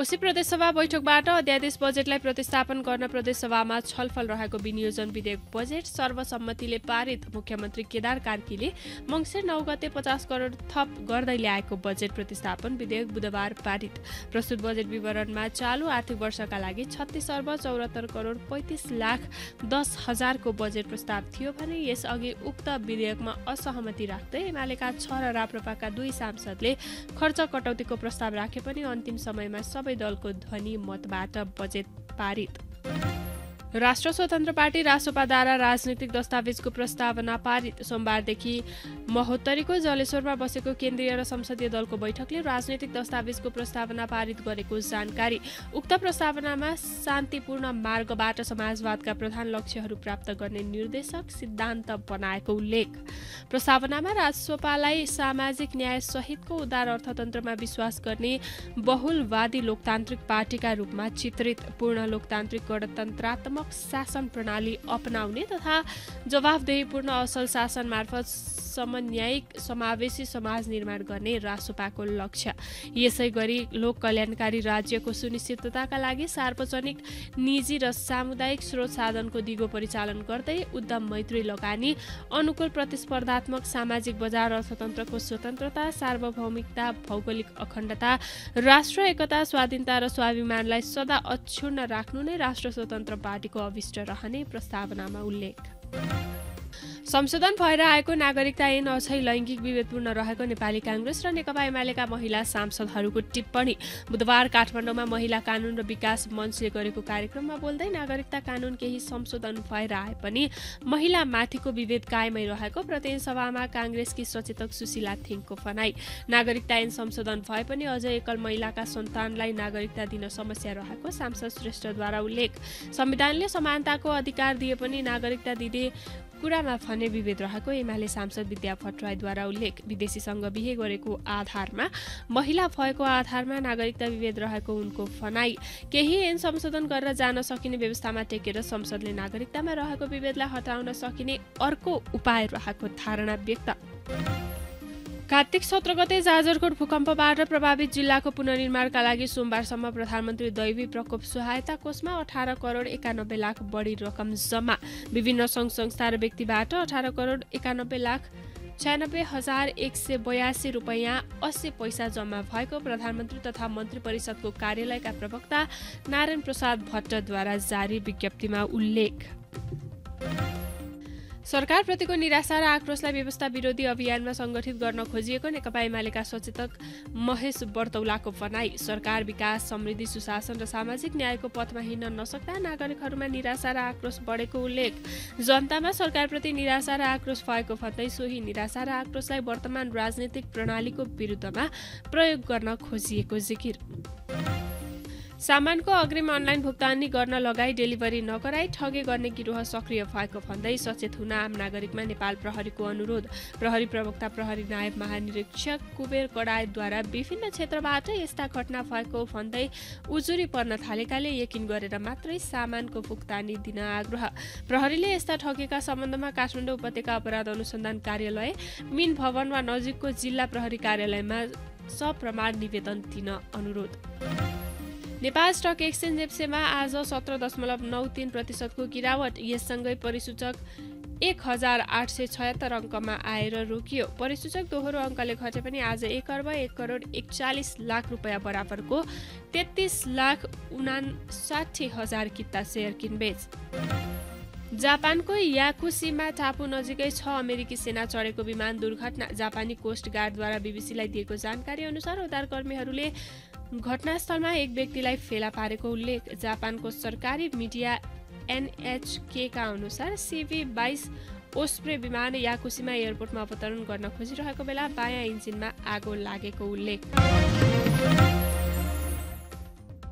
कोशी प्रदेशसभा बैठकबाट अध्यादेश बजेटलाई प्रतिस्थापन गर्न प्रदेशसभामा छलफल रहेको विनियोजन विधेयक बजेट सर्वसम्मतिले पारित। मुख्यमन्त्री केदार कार्कीले मङ्सिर नौ गते पचास करोड थप गर्दै ल्याएको बजेट प्रतिस्थापन विधेयक बुधबार पारित। प्रस्तुत बजेट विवरणमा चालु आर्थिक वर्षका लागि छत्तिस अर्ब चौरात्तर करोड पैँतिस लाख दस हजारको बजेट प्रस्ताव थियो भने यसअघि उक्त विधेयकमा असहमति राख्दै एमालेका छ र राप्रपाका दुई सांसदले खर्च कटौतीको प्रस्ताव राखे पनि अन्तिम समयमा सबै दलको ध्वनि मतबाट बजेट पारित। राष्ट्र स्वतन्त्र पार्टी रासोपाद्वारा राजनीतिक दस्तावेजको प्रस्तावना पारित। सोमबारदेखि महोत्तरीको जलेश्वरमा बसेको केन्द्रीय र संसदीय दलको बैठकले राजनीतिक दस्तावेजको प्रस्तावना पारित गरेको जानकारी। उक्त प्रस्तावनामा शान्तिपूर्ण मार्गबाट समाजवादका प्रधान लक्ष्यहरू प्राप्त गर्ने निर्देशक सिद्धान्त बनाएको उल्लेख। प्रस्तावनामा राजसोपालाई सामाजिक न्याय सहितको उदार अर्थतन्त्रमा विश्वास गर्ने बहुलवादी लोकतान्त्रिक पार्टीका रूपमा चित्रित। पूर्ण लोकतान्त्रिक गणतन्त्रात्मक शासन प्रणाली अपनाउने तथा जवाफदेहीपूर्ण असल शासन मार्फत समन्यायिक समावेशी समाज निर्माण गर्ने रासोपाको लक्ष्य। यसै गरी लोक कल्याणकारी राज्यको सुनिश्चितताका लागि सार्वजनिक निजी र सामुदायिक स्रोत साधनको दिगो परिचालन गर्दै उद्यम मैत्री लगानी अनुकूल प्रतिस्पर्धात्मक सामाजिक बजार अर्थतन्त्रको स्वतन्त्रता सार्वभौमिकता भौगोलिक अखण्डता राष्ट्र एकता स्वाधीनता र स्वाभिमानलाई सदा अक्षुण्ण राख्नु नै राष्ट्र स्वतन्त्र पार्टीको अभिष्ट रहने प्रस्तावनामा उल्लेख। संशोधन भएर आएको नागरिकता ऐन अझै लैङ्गिक विभेदपूर्ण रहेको नेपाली काङ्ग्रेस र नेकपा एमालेका महिला सांसदहरूको टिप्पणी। बुधबार काठमाडौँमा महिला कानुन र विकास मञ्चले गरेको कार्यक्रममा बोल्दै नागरिकता कानुन केही संशोधन भएर आए पनि महिला माथिको विभेद कायमै रहेको प्रतिनिधि सभामा काङ्ग्रेसकी सचेतक सुशीला थिङको भनाई। नागरिकता ऐन संशोधन भए पनि अझै एकल महिलाका सन्तानलाई नागरिकता दिन समस्या रहेको सांसद श्रेष्ठद्वारा उल्लेख। संविधानले समानताको अधिकार दिए पनि नागरिकता दिँदै कुरामा फने विभेद रहेको एमाले सांसद विद्या भट्टराईद्वारा उल्लेख विदेशीसँग बिहे गरेको आधारमा महिला भएको आधारमा नागरिकता विभेद रहेको उनको फनाई केही ऐन संशोधन गरेर जान सकिने व्यवस्थामा टेकेर संसदले नागरिकतामा रहेको विभेदलाई हटाउन सकिने अर्को उपाय रहेको धारणा व्यक्त कार्तिक सत्र गते जाजरकोट भूकम्पबाट प्रभावित जिल्लाको पुनर्निर्माणका लागि सोमबारसम्म प्रधानमन्त्री दैवी प्रकोप सहायता कोषमा अठार करोड एकानब्बे लाख बढी रकम जम्मा। विभिन्न सङ्घ संस्था र व्यक्तिबाट अठार करोड एकानब्बे लाख छयानब्बे हजार एक सय बयासी रुपियाँ अस्सी पैसा जम्मा भएको प्रधानमन्त्री तथा मन्त्री परिषदको कार्यालयका प्रवक्ता नारायण प्रसाद भट्टद्वारा जारी विज्ञप्तिमा उल्लेख। सरकारप्रतिको निराशा र आक्रोशलाई व्यवस्था विरोधी अभियानमा सङ्गठित गर्न खोजिएको नेकपा एमालेका सचेतक महेश बर्तौलाको भनाई सरकार विकास समृद्धि सुशासन र सामाजिक न्यायको पथमा हिँड्न नसक्दा नागरिकहरूमा निराशा र आक्रोश बढेको उल्लेख। जनतामा सरकारप्रति निराशा र आक्रोश भएको भन्दै सोही निराशा र आक्रोशलाई वर्तमान राजनीतिक प्रणालीको विरुद्धमा प्रयोग गर्न खोजिएको जिकिर। सामानको अग्रिम अनलाइन भुक्तानी गर्न लगाई डेलिभरी नगराई ठगे गर्ने गिरोह सक्रिय भएको भन्दै सचेत हुन आम नागरिकमा नेपाल प्रहरीको अनुरोध। प्रहरी प्रवक्ता प्रहरी नायब महानिरीक्षक कुबेर कडायतद्वारा विभिन्न क्षेत्रबाट यस्ता घटना भएको भन्दै उजुरी पर्न थालेकाले यकिन गरेर मात्रै सामानको भुक्तानी दिन आग्रह। प्रहरीले यस्ता ठगेका सम्बन्धमा काठमाडौँ उपत्यका अपराध अनुसन्धान कार्यालय मिन भवन वा नजिकको जिल्ला प्रहरी कार्यालयमा सप्रमाण निवेदन दिन अनुरोध। नेपाल स्टक एक्सचेन्ज एप्सेमा आज सत्र दशमलव नौ तिन प्रतिशतको गिरावट यससँगै परिसूचक एक हजार आठ सय छयत्तर अङ्कमा आएर रोकियो। परिसूचक दोहोरो अङ्कले घटे पनि आज एक अर्ब एक करोड एकचालिस लाख रुपियाँ बराबरको तेत्तिस लाख उनासाठी हजार किता सेयर किनबेच। जापानको याकुसीमा टापु नजिकै छ अमेरिकी सेना चढेको विमान दुर्घटना। जापानी कोस्ट गार्डद्वारा बिबिसीलाई दिएको जानकारी अनुसार उद्धारकर्मीहरूले घटनास्थलमा एक व्यक्तिलाई फेला पारेको उल्लेख जापानको सरकारी मिडिया एनएचकेका अनुसार सिभी बाइस ओस्प्रे विमान याकुसीमा एयरपोर्टमा अवतरण गर्न खोजिरहेको बेला बायाँ इन्जिनमा आगो लागेको उल्लेख।